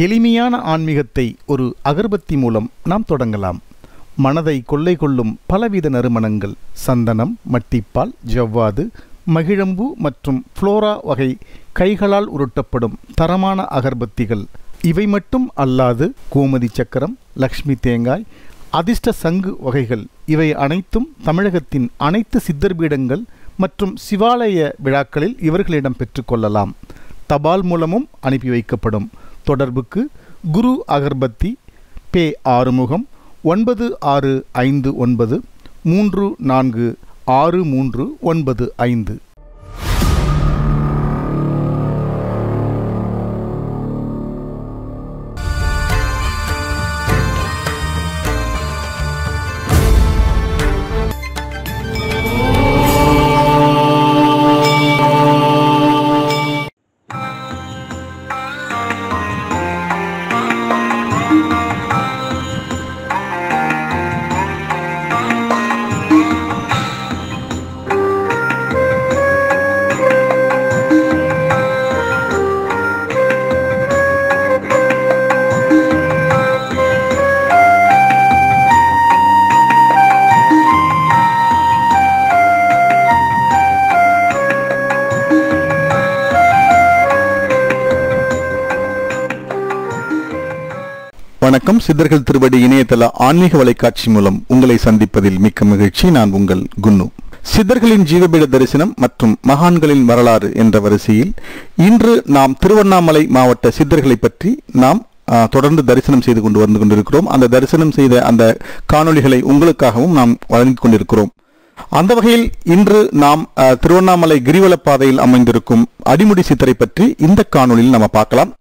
எளிமையான ஆன்மீகத்தை ஒரு அகர்பத்தி மூலம் நாம் தொடங்கலாம். மனதை கொள்ளை கொள்ளும் பலவித நறுமணங்கள் சந்தனம் மட்டிப்பால் ஜவ்வாது மகிழம்பு மற்றும் ஃப்ளோரா வகை கைகளால் உருட்டப்படும் தரமான அகர்பத்திகள். இவை மட்டும் அல்லாது கோமதி சக்கரம் லக்ஷ்மி தேங்காய் அதிர்ஷ்ட சங்கு வகைகள் இவை அனைத்தும் தமிழகத்தின் அனைத்து சித்தர் பீடங்கள் மற்றும் சிவாலய விழாக்களில் இவர்களிடம் பெற்றுக்கொள்ளலாம் தபால் மூலமும் அனுப்பி வைக்கப்படும். தொடர்புக்கு குரு அகர்பத்தி பே ஆறுமுகம் ஒன்பது ஆறு ஐந்து ஒன்பது மூன்று நான்கு ஆறு மூன்று ஒன்பது ஐந்து. வணக்கம். சித்தர்கள் திருவடி இணையதள ஆன்மீக வலைக்காட்சி மூலம் உங்களை சந்திப்பதில் மிக்க மகிழ்ச்சி. நான் உங்கள் குன்னு. சித்தர்களின் ஜீவபீட தரிசனம் மற்றும் மகான்களின் வரலாறு என்ற வரிசையில் இன்று நாம் திருவண்ணாமலை மாவட்ட சித்தர்களை பற்றி நாம் தொடர்ந்து தரிசனம் செய்து கொண்டு வந்து கொண்டிருக்கிறோம். அந்த தரிசனம் செய்த அந்த காணொளிகளை உங்களுக்காகவும் நாம் வழங்கிக் கொண்டிருக்கிறோம். அந்த வகையில் இன்று நாம் திருவண்ணாமலை கிரிவல பாதையில் அமைந்திருக்கும் அடிமுடி சித்தரை பற்றி இந்த காணொளியில் நம்ம பார்க்கலாம்.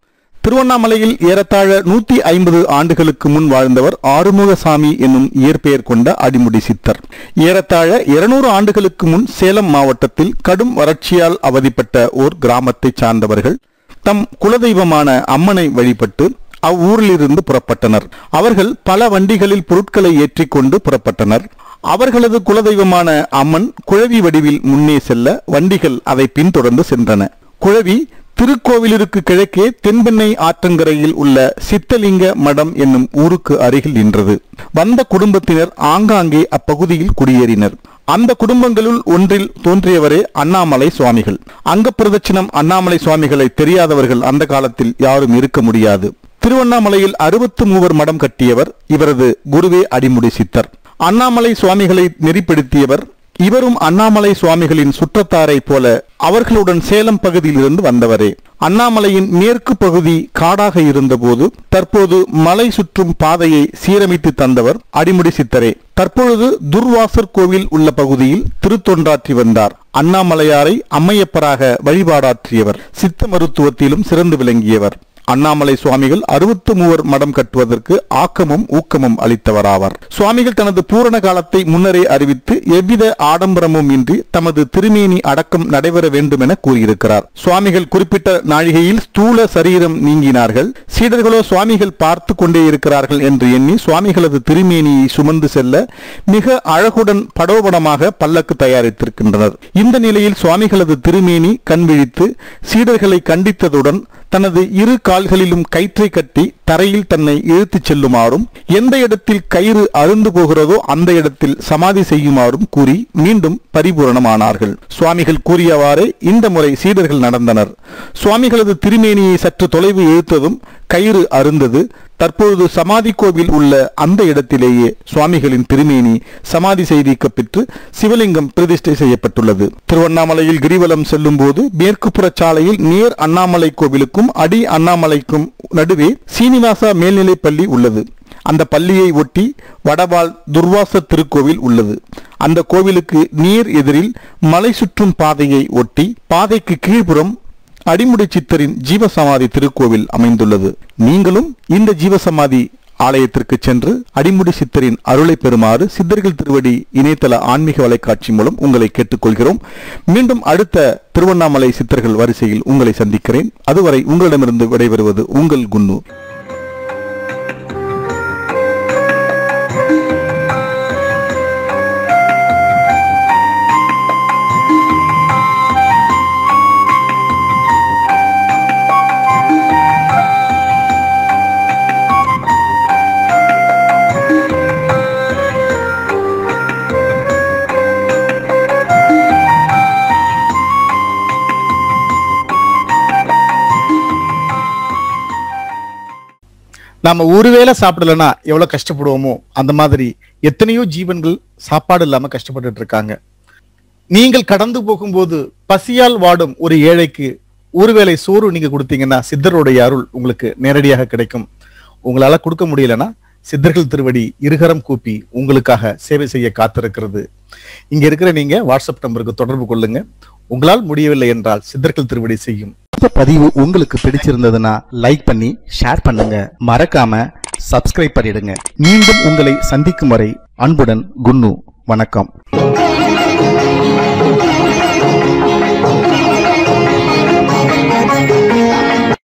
திருவண்ணாமலையில் ஏறத்தாழ நூத்தி ஐம்பது ஆண்டுகளுக்கு முன் வாழ்ந்தவர் ஆறுமுகசாமி என்னும் இயற்பெயர் கொண்ட அடிமுடி சித்தர். ஏறத்தாழ இருநூறு ஆண்டுகளுக்கு முன் சேலம் மாவட்டத்தில் கடும் வறட்சியால் அவதிப்பட்ட ஓர் கிராமத்தைச் சார்ந்தவர்கள் தம் குலதெய்வமான அம்மனை வழிபட்டு அவ்வூரிலிருந்து புறப்பட்டனர். அவர்கள் பல வண்டிகளில் பொருட்களை ஏற்றிக்கொண்டு புறப்பட்டனர். அவர்களது குலதெய்வமான அம்மன் குழவி வடிவில் முன்னே செல்ல வண்டிகள் அதை பின்தொடர்ந்து சென்றன. குழவி திருக்கோவிலிற்கு கிழக்கே தென்பெண்ணை ஆற்றங்கரையில் உள்ள சித்தலிங்க மடம் என்னும் ஊருக்கு அருகில் நின்றது. வந்த குடும்பத்தினர் ஆங்காங்கே அப்பகுதியில் குடியேறினர். அந்த குடும்பங்களுள் ஒன்றில் தோன்றியவரே அண்ணாமலை சுவாமிகள். அங்க பிரதட்சிணம் அண்ணாமலை சுவாமிகளை தெரியாதவர்கள் அந்த காலத்தில் யாரும் இருக்க முடியாது. திருவண்ணாமலையில் அறுபத்து மூவர் மடம் கட்டியவர் இவரது குருவே அடிமுடி சித்தர். அண்ணாமலை சுவாமிகளை நெறிப்படுத்தியவர் இவரும் அண்ணாமலை சுவாமிகளின் சுற்றத்தாரை போல அவர்களுடன் சேலம் பகுதியிலிருந்து வந்தவரே. அண்ணாமலையின் மேற்கு பகுதி காடாக இருந்தபோது தற்போது மலை சுற்றும் பாதையை சீரமைத்து தந்தவர் அடிமுடி சித்தரே. தற்பொழுது துர்வாசர் கோவில் உள்ள பகுதியில் திருத்தொண்டாற்றி வந்தார். அண்ணாமலையாரை அம்மையப்பராக வழிபாடாற்றியவர். சித்த மருத்துவத்திலும் சிறந்து விளங்கியவர். அண்ணாமலை சுவாமிகள் அறுபத்து மூவர் மடம் கட்டுவதற்கு ஆக்கமும் ஊக்கமும் அளித்தவராவார். சுவாமிகள் தனது பூரண காலத்தை முன்னரே அறிவித்து எவ்வித ஆடம்பரமும் இன்றி தமது திருமேனி அடக்கம் நடைபெற வேண்டும் என கூறியிருக்கிறார். சுவாமிகள் குறிப்பிட்ட நாழிகையில் ஸ்தூல சரீரம் நீங்கினார்கள். சீடர்களோ சுவாமிகள் பார்த்து கொண்டே இருக்கிறார்கள் என்று எண்ணி சுவாமிகளது திருமேனியை சுமந்து செல்ல மிக அழகுடன் படோபடமாக பல்லக்கு தயாரித்திருக்கின்றனர். இந்த நிலையில் சுவாமிகளது திருமேனி கண்விழித்து சீடர்களை கண்டித்ததுடன் தனது இரு கால்களிலும் கயிற்றை கட்டி தரையில் தன்னை இழுத்துச் செல்லுமாறும் எந்த இடத்தில் கயிறு அருந்து போகிறதோ அந்த இடத்தில் சமாதி செய்யுமாறும் கூறி மீண்டும் பரிபூரணமானார்கள். சுவாமிகள் கூறியவாறே இந்த முறை சீடர்கள் நடந்தனர். சுவாமிகளது திருமேனியை சற்று தொலைவு இழுத்ததும் கயிறு அருந்தது தற்பொழுது சமாதி கோவில் உள்ள அந்த இடத்திலேயே சுவாமிகளின் திருமேனி சமாதி செய்திக்கப் பெற்று சிவலிங்கம் பிரதிஷ்டை செய்யப்பட்டுள்ளது. திருவண்ணாமலையில் கிரிவலம் செல்லும் போது மேற்கு சாலையில் நேர் அண்ணாமலை கோவிலுக்கும் அடி அண்ணாமலைக்கும் நடுவே சீனிவாசா மேல்நிலைப் பள்ளி உள்ளது. அந்த பள்ளியை ஒட்டி வடவால் துர்வாச திருக்கோவில் உள்ளது. அந்த கோவிலுக்கு நேர் எதிரில் மலை சுற்றும் பாதையை ஒட்டி பாதைக்கு கீழ்ப்புறம் அடிமுடி சித்தரின் ஜீவசமாதி திருக்கோவில் அமைந்துள்ளது. நீங்களும் இந்த ஜீவசமாதி ஆலயத்திற்கு சென்று அடிமுடி சித்தரின் அருளை பெறுமாறு சித்தர்கள் திருவடி இணையதள ஆன்மீக வலைக்காட்சி மூலம் உங்களை கேட்டுக்கொள்கிறோம். மீண்டும் அடுத்த திருவண்ணாமலை சித்தர்கள் வரிசையில் உங்களை சந்திக்கிறேன். அதுவரை உங்களிடமிருந்து விடைபெறுவது உங்கள் குன்னு. நாம ஒருவேளை சாப்பிடலன்னா எவ்வளவு கஷ்டப்படுவோமோ அந்த மாதிரி எத்தனையோ ஜீவன்கள் சாப்பாடு இல்லாம கஷ்டப்பட்டுட்டு இருக்காங்க. நீங்கள் கடந்து போகும்போது பசியால் வாடும் ஒரு ஏழைக்கு ஒருவேளை சோறு நீங்க கொடுத்தீங்கன்னா சித்தருடைய அருள் உங்களுக்கு நேரடியாக கிடைக்கும். உங்களால கொடுக்க முடியலன்னா சித்தர்கள் திருவடி இருகரம் கூப்பி உங்களுக்காக சேவை செய்ய காத்திருக்கிறது. இங்க இருக்கிற நீங்க வாட்ஸ்அப் நம்பருக்கு தொடர்பு கொள்ளுங்க. உங்களால் முடியவில்லை என்றால் சித்தர்கள் திருவடி செய்யும். இந்த பதிவு உங்களுக்கு பிடிச்சிருந்ததுன்னா லைக் பண்ணி ஷேர் பண்ணுங்க. மறக்காம சப்ஸ்கிரைப் பண்ணிடுங்க. மீண்டும் உங்களை சந்திக்கும் வரை அன்புடன் குன்னு வணக்கம்.